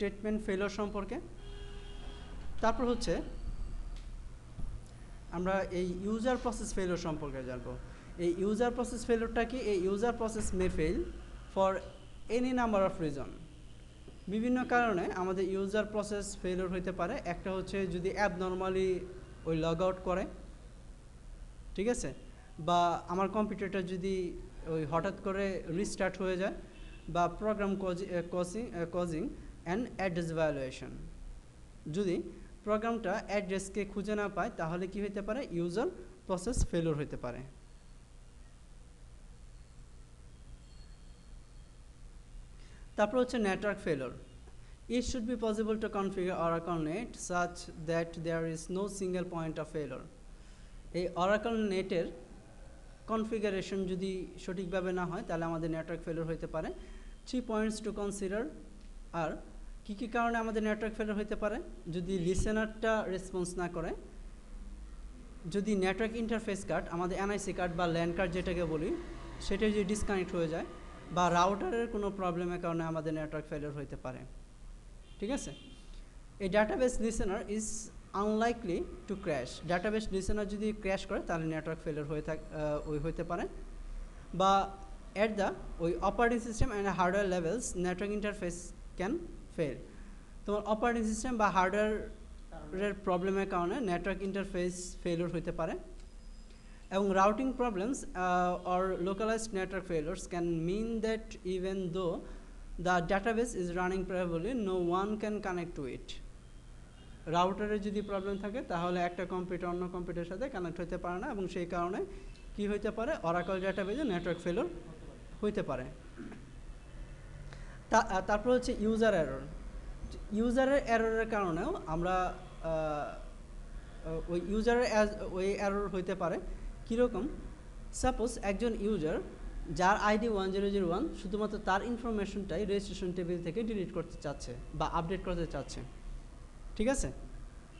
Statement ফেলোর সম্পর্কে। তারপর হচ্ছে, আমরা এই ইউজার প্রসেস ফেলোর সম্পর্কে জানব। এই ইউজার প্রসেস ফেলোরটা কি? এই user process may fail for any number of reason বিভিন্ন কারণে আমাদের ইউজার প্রসেস ফেলোর হতে পারে। একটা হচ্ছে যদি অ্যাপ নর্মালি ওই লগ আউট করে, ঠিক আছে? বা আমার কম্পিউটারটা যদি ওই হঠাৎ করে রিস্টার্ট হয়ে যায়, বা program causing causing and address valuation যদি প্রোগ্রামটা অ্যাড্রেসকে খুঁজে না পায়, তাহলে কি হতে পারে? ইউজার প্রসেস ফেলোর হতে পারে। তারপর হচ্ছে network failure. It should be possible to configure Oracle Net such that there is no single point of failure. এই Oracle নেটের কনফিগারেশন যদি সঠিকভাবে না হয়, তাহলে আমাদের নেটওয়ার্ক ফেলোর হতে পারে। থ্রি পয়েন্টস টু কনসিডার আর কী কী কারণে আমাদের নেটওয়ার্ক ফেলোর হতে পারে? যদি লিসেনারটা রেসপন্স না করে, যদি নেটওয়ার্ক ইন্টারফেস কার্ড আমাদের এনআইসি কার্ড বা ল্যান্ড কার্ড যেটাকে বলি, সেটা যদি ডিসকানেক্ট হয়ে যায় বা রাউটারের কোনো প্রবলেমের কারণে আমাদের নেটওয়ার্ক ফেলোর হতে পারে। ঠিক আছে? এই database listener is unlikely to crash database listener যদি ক্র্যাশ করে, তাহলে নেটওয়ার্ক ফেলার হয়ে থাক ওই হতে পারে। বা অ্যাট দ্য ওই operating system and hardware levels network interface can fail তোমার অপারেটিং সিস্টেম বা হার্ডওয়্যারের প্রবলেমের কারণে নেটওয়ার্ক ইন্টারফেস ফেলিওর হতে পারে এবং routing problems or localized network failures can mean that even though the database is running properly no one can connect to it রাউটারে যদি problem থাকে, তাহলে একটা কম্পিউটার অন্য কম্পিউটারের সাথে কানেক্ট হতে পারে না এবং সেই কারণে কি হইতে পারে? অরাকল ডাটাবেজে নেটওয়ার্ক ফেলোর হইতে পারে। তারপর হচ্ছে ইউজার এরর ইউজারের এররের কারণেও আমরা ওই ইউজারের ওই এরর হইতে পারে। কীরকম? সাপোজ একজন ইউজার যার ID one zero zero one শুধুমাত্র তার ইনফরমেশনটাই রেজিস্ট্রেশন টেবিল থেকে ডিলিট করতে চাচ্ছে বা আপডেট করতে চাচ্ছে। ঠিক আছে?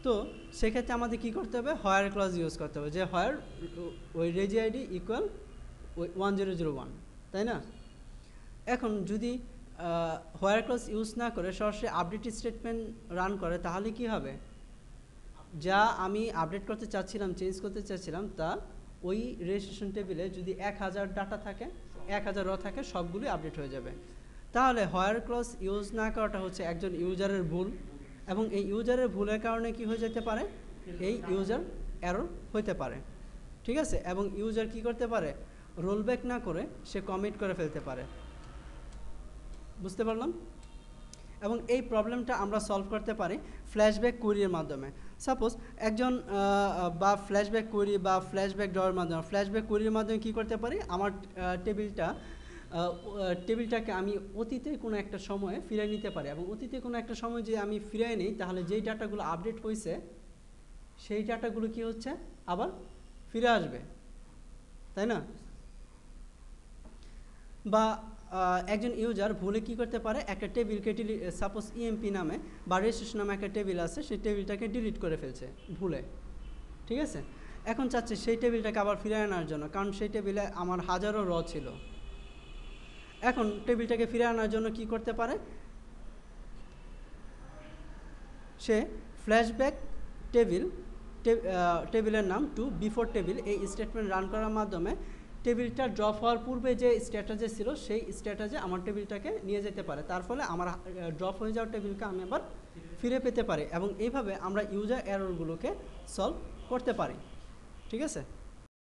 তো সেক্ষেত্রে আমাদের কি করতে হবে? হয়ার ক্লজ ইউজ করতে হবে। যে হয়ার ওই রেজি আইডি ইকুয়াল ওই ওয়ান জিরো জিরো ওয়ান তাই না? এখন যদি হোয়ার ক্লজ ইউজ না করে সরাসরি আপডেট স্টেটমেন্ট রান করে, তাহলে কি হবে? যা আমি আপডেট করতে চাচ্ছিলাম চেঞ্জ করতে চাচ্ছিলাম, তা ওই রেজিস্ট্রেশন টেবিলে যদি এক হাজার ডাটা থাকে, এক হাজার র থাকে সবগুলি আপডেট হয়ে যাবে। তাহলে হোয়ার ক্লস ইউজ না করাটা হচ্ছে একজন ইউজারের ভুল, এবং এই ইউজারের ভুলের কারণে কি হয়ে যেতে পারে? এই ইউজার এরর হইতে পারে। ঠিক আছে? এবং ইউজার কি করতে পারে? রোলব্যাক না করে সে কমিট করে ফেলতে পারে। বুঝতে পারলাম? এবং এই প্রবলেমটা আমরা সলভ করতে পারি ফ্ল্যাশব্যাক কুইরির মাধ্যমে। সাপোজ একজন বা ফ্ল্যাশব্যাক কুইরি বা ফ্ল্যাশব্যাক ড্রয়ের মাধ্যমে ফ্ল্যাশব্যাক কুইরির মাধ্যমে কী করতে পারি? আমার টেবিলটা টেবিলটাকে আমি অতীতে কোনো একটা সময়ে ফিরে নিতে পারি। এবং অতীতে কোনো একটা সময় যে আমি ফিরে নিই, তাহলে যেই ডাটাগুলো আপডেট হয়েছে সেই ডাটাগুলো কি হচ্ছে? আবার ফিরে আসবে। তাই না? বা একজন ইউজার ভুলে কি করতে পারে? একটা টেবিলকে সাপোজ ইএমপি নামে, বা রেজিস্ট্রেশন নামে একটা টেবিল আছে, সেই টেবিলটাকে ডিলিট করে ফেলছে, ভুলে। ঠিক আছে? এখন চাচ্ছে সেই টেবিলটাকে আবার ফিরে আনার জন্য, কারণ সেই টেবিলে আমার হাজারো র ছিল। এখন টেবিলটাকে ফিরে আনার জন্য কি করতে পারে? সে ফ্ল্যাশব্যাক টেবিল টেবিলের নাম টু বিফোর টেবিল, এই স্টেটমেন্ট রান করার মাধ্যমে টেবিলটা ড্রপ হওয়ার পূর্বে যে স্ট্র্যাটাজি ছিল, সেই স্ট্র্যাটাজি আমার টেবিলটাকে নিয়ে যেতে পারে। তার ফলে আমার ড্রপ হয়ে যাওয়ার টেবিলকে আমি আবার ফিরে পেতে পারি এবং এইভাবে আমরা ইউজার এররগুলোকে সলভ করতে পারি। ঠিক আছে?